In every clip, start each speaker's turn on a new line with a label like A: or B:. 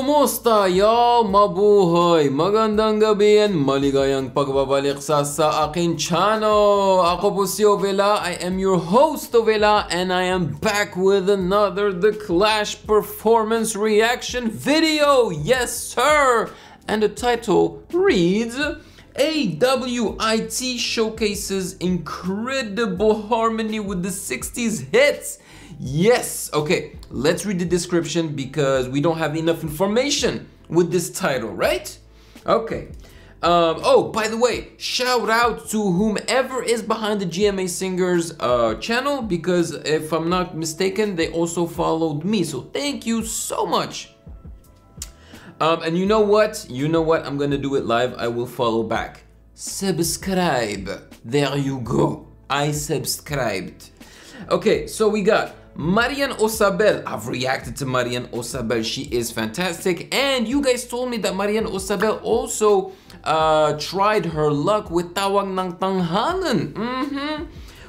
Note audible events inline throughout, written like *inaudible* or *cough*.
A: Kumusta y'all? Mabuhay! Magandang gabi and maligayang pagbabalik sa sa akin channel. Ako po si Ovela. I am your host Ovela and I am back with another The Clash performance reaction video. Yes, sir! And the title reads AWIT showcases incredible harmony with the 60s hits. Yes, okay, let's read the description because we don't have enough information with this title, right? Okay. Um, oh, by the way, shout out to whomever is behind the GMA Singers uh, channel because if I'm not mistaken, they also followed me. So thank you so much. Um, and you know what? You know what? I'm gonna do it live. I will follow back. Subscribe. There you go. I subscribed. Okay, so we got Mariane Osabel. I've reacted to Mariane Osabel. She is fantastic. And you guys told me that Mariane Osabel also uh, tried her luck with Tawag ng Tanghalan. Mm-hmm.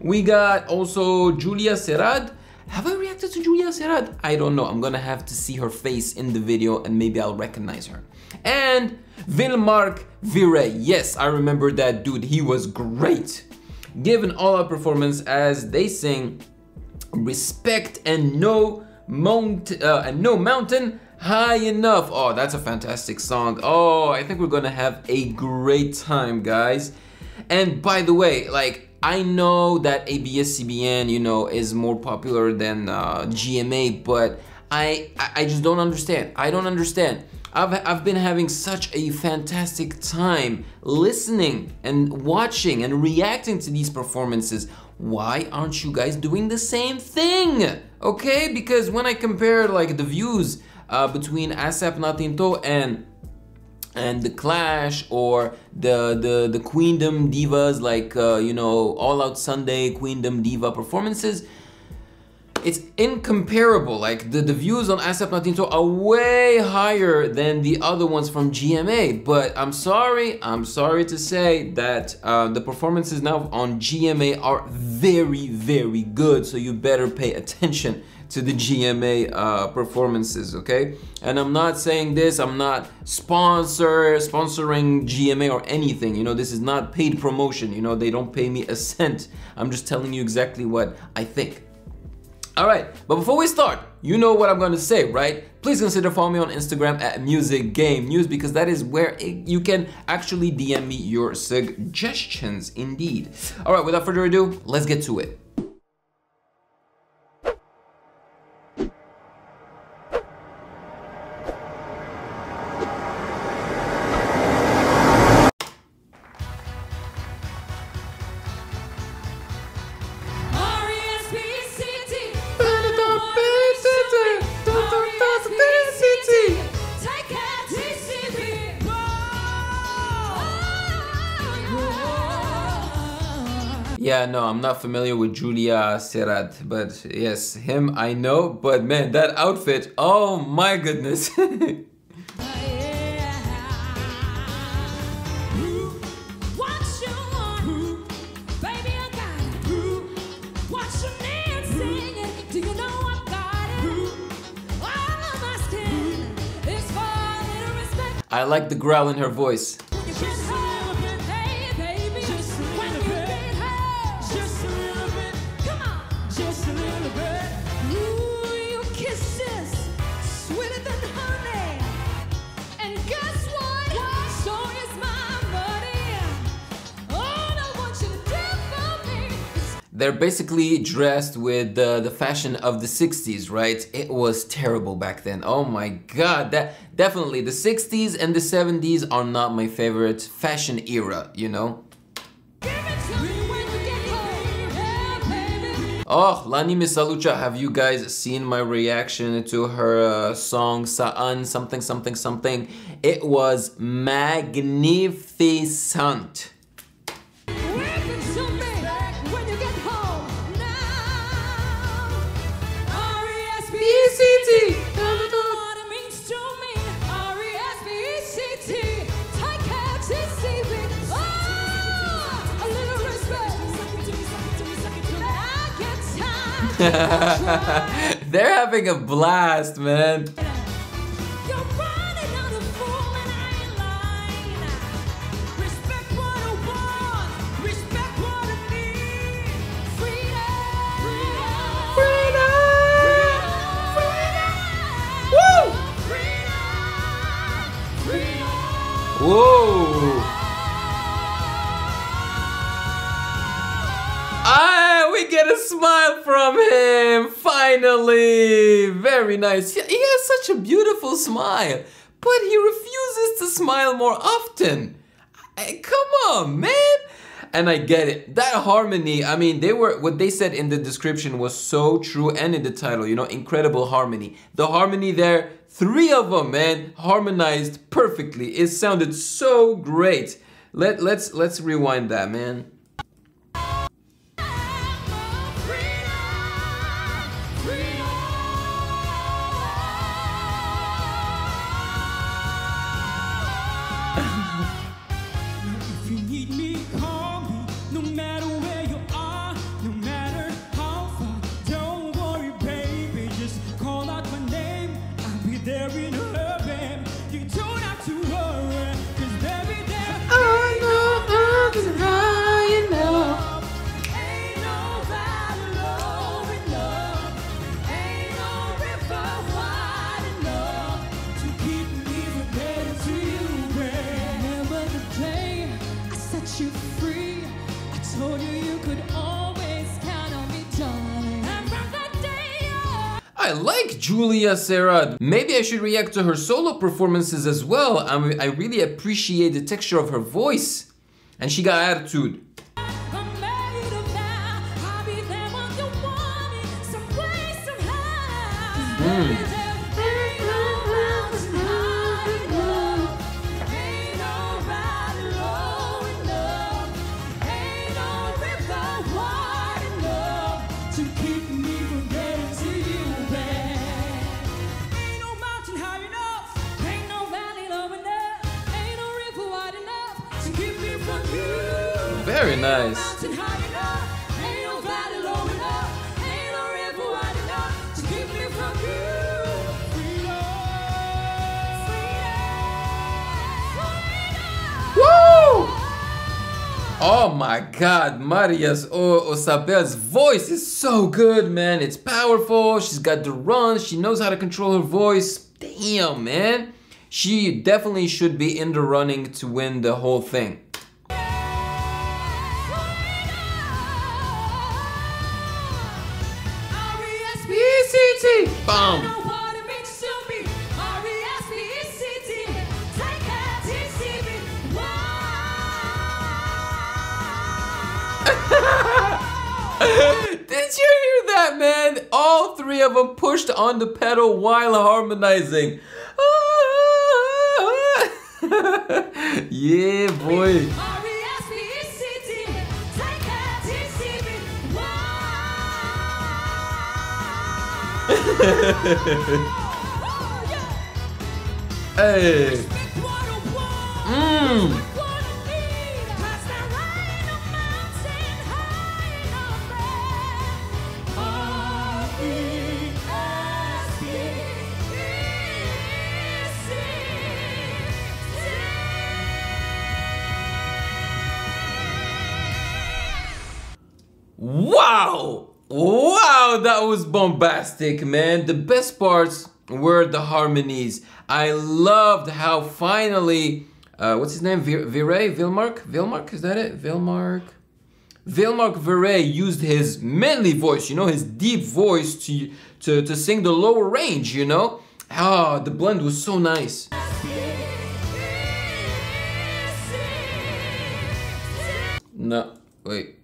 A: We got also Julia Serad. Have I reacted to Julia Serad? I don't know. I'm gonna have to see her face in the video and maybe I'll recognize her. And Vilmark Viray. Yes, I remember that dude. He was great. Given all our performance as they sing respect and no mount uh, and no mountain high enough. Oh, that's a fantastic song. Oh, I think we're gonna have a great time, guys. And by the way, like I know that ABS-CBN, you know, is more popular than uh, GMA, but I I just don't understand. I don't understand. I've, I've been having such a fantastic time listening and watching and reacting to these performances why aren't you guys doing the same thing? Okay, because when I compare like the views uh, between ASAP Natin 'To and and the Clash or the the the Queendom divas like uh, you know All Out Sunday Queendom diva performances, it's incomparable. Like the, the views on ASAP Natin 'To are way higher than the other ones from GMA. But I'm sorry, I'm sorry to say that uh, the performances now on GMA are very, very good. So you better pay attention to the GMA uh, performances, okay? And I'm not saying this, I'm not sponsor sponsoring GMA or anything. You know, this is not paid promotion. You know, they don't pay me a cent. I'm just telling you exactly what I think. All right, but before we start, you know what I'm gonna say, right? Please consider following me on Instagram at Music Game News because that is where it, you can actually DM me your suggestions indeed. All right, without further ado, let's get to it. No, I'm not familiar with Julia Serad, but yes, him I know, but man, that outfit, oh my goodness. *laughs* I like the growl in her voice. They're basically dressed with the, fashion of the 60s, right? It was terrible back then. Oh my god, that definitely the 60s and the 70s are not my favorite fashion era, you know? Oh, Lani Misalucha, have you guys seen my reaction to her uh, song Saan something something something? It was magnificent. *laughs* They're having a blast, man. Smile from him! Finally! Very nice. He has such a beautiful smile, but he refuses to smile more often. Come on, man! And I get it. That harmony, I mean, they were what they said in the description was so true and in the title, you know, incredible harmony. The harmony there, three of them, man, harmonized perfectly. It sounded so great. Let let's let's rewind that, man. I like Julia Serad. Maybe I should react to her solo performances as well. I, mean, I really appreciate the texture of her voice. And she got attitude. Mm. Very nice. Oh my god, Maria's oh, or Osabel's voice is so good, man. It's powerful. She's got the runs. She knows how to control her voice. Damn, man. She definitely should be in the running to win the whole thing. Boom. *laughs* Did you hear that, man? All three of them pushed on the pedal while harmonizing. *laughs* yeah, boy. *laughs* hey. Mmm. Wow! Wow, that was bombastic, man. The best parts were the harmonies. I loved how finally, uh, what's his name? Viray? Vilmark? Vilmark? Is that it? Vilmark? Vilmark Viray used his manly voice, you know, his deep voice to, to, to sing the lower range, you know? Ah, the blend was so nice. No, wait.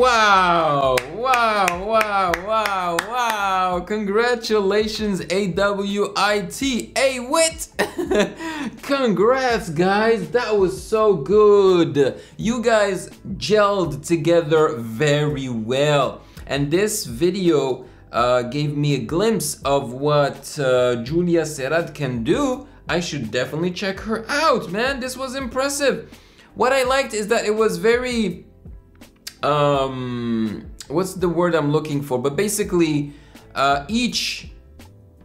A: Wow, wow, wow, wow, wow. Congratulations, AWIT, A-Wit. *laughs* Congrats, guys. That was so good. You guys gelled together very well. And this video uh, gave me a glimpse of what uh, Julia Serad can do. I should definitely check her out, man. This was impressive. What I liked is that it was very um, what's the word I'm looking for? But basically, uh, each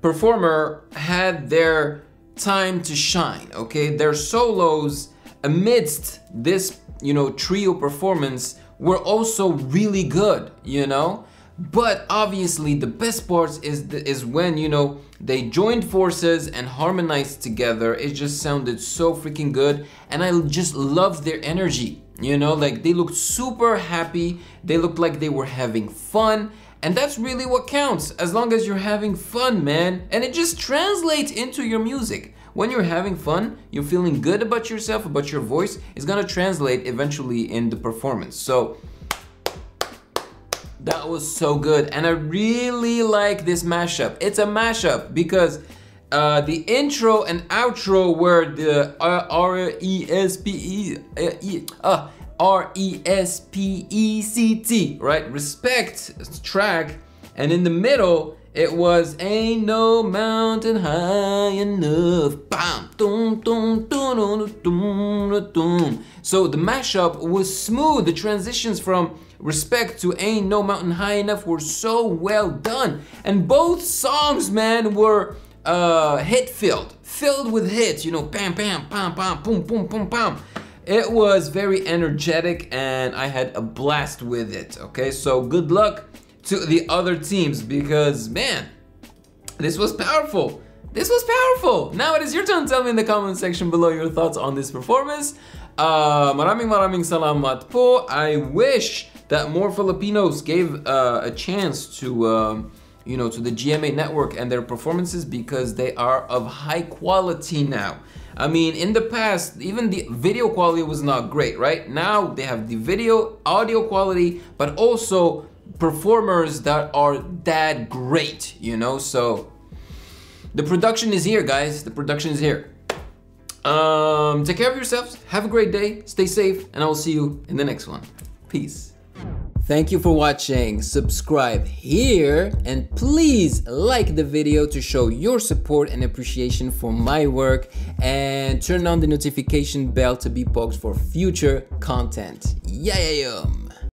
A: performer had their time to shine, okay? Their solos amidst this, you know, trio performance were also really good, you know? But obviously the best part is the, is when, you know, they joined forces and harmonized together. It just sounded so freaking good and I just loved their energy. You know, like they looked super happy. They looked like they were having fun. And that's really what counts, as long as you're having fun, man. And it just translates into your music. When you're having fun, you're feeling good about yourself, about your voice, it's gonna translate eventually in the performance. So, that was so good. And I really like this mashup. It's a mashup because uh, the intro and outro were the uh, R E S P E uh, R E S P E C T, right? Respect track, and in the middle it was Ain't No Mountain High Enough. Bam, dum, dum, dum, dum, dum. So the mashup was smooth. The transitions from respect to Ain't No Mountain High Enough were so well done, and both songs, man, were uh, hit filled, filled with hits. You know, bam, bam, bam, bam, boom, boom, boom, bam. It was very energetic and I had a blast with it. Okay, so good luck to the other teams because man, this was powerful. This was powerful. Now it is your turn. Tell me in the comment section below your thoughts on this performance. Uh, maraming maraming salamat po. I wish that more Filipinos gave uh, a chance to. Um, you know, to the GMA network and their performances because they are of high quality now. I mean, in the past, even the video quality was not great, right? Now they have the video, audio quality, but also performers that are that great, you know? So the production is here, guys. The production is here. Um, take care of yourselves. Have a great day. Stay safe, and I will see you in the next one. Peace. Thank you for watching. Subscribe here and please like the video to show your support and appreciation for my work and turn on the notification bell to be poked for future content. Yeah, yeah, yeah.